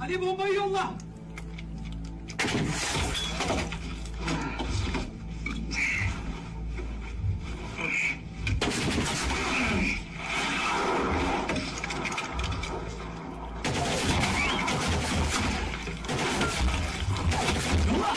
Ali bombayı yolla. Yolla.